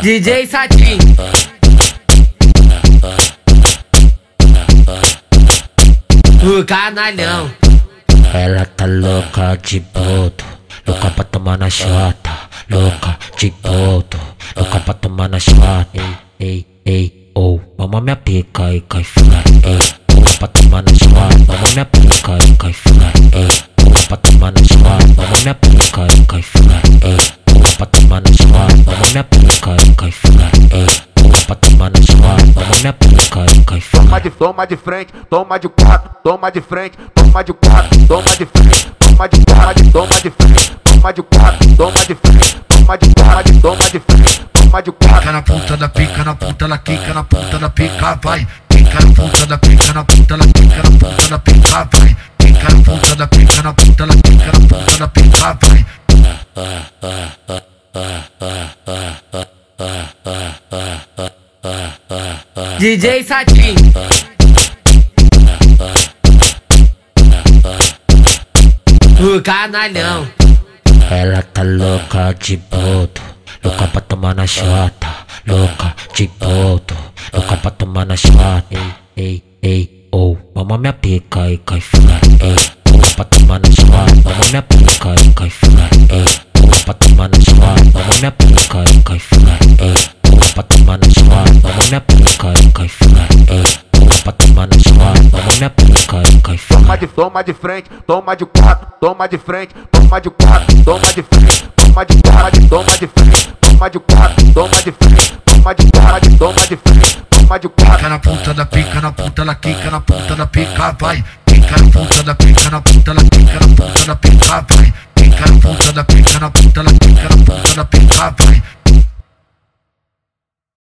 DJ Satin. O canalhão. Ela tá louca de boto, louca pra tomar na chota, louca de boto, louca pra tomar na chota. Ei, ei, ei, oh, mama minha pica e cai fora. Louca pra tomar na chota, mama minha pica e cai fora. Minha pica e cai. Ei, louca pra tomar na chota, mama minha pica e cai. Ei, louca pra tomar na chota, mama minha pica e cai fora. Toma de, toma de frente, toma de quatro, toma de frente, toma de quatro, toma de frente, toma de quatro, toma de frente, toma de quatro, toma de frente, toma de quatro, toma de frente, toma de quatro. Pica na ponta da pica, na ponta ela quica, na ponta da pica, vai. Pica na ponta da pica, na ponta ela quica, na ponta da pica, vai. Pica na ponta da pica, na ponta ela quica, na ponta da pica, vai. DJ Satin. O canalhão. Ela tá louca de boto, louca pra tomar na chota, louca de boto, louca pra tomar na chota. Ei, ei, ei, oh, mama minha pica e cai fora. Ei, pra tomar na chota, mama minha pica e cai fora. Ei, louca pra tomar na chota, mama minha pica e cai fora. Ei, louca pra tomar na chota, mama minha pica e cai fora. Ei, louca pra tomar na chota, mama minha e fora. Toma de, toma de frente, toma de quatro, toma de frente, toma de quatro, toma de frente, toma de quatro, toma de frente, toma de quatro, toma de frente, toma de quatro, toma de frente, toma de quatro. Pica na ponta da pica, na ponta ela quica, na ponta da pica, vai pica na puta da pica na puta da pica na puta da pica vai pica na puta da pica na puta da pica na puta da pica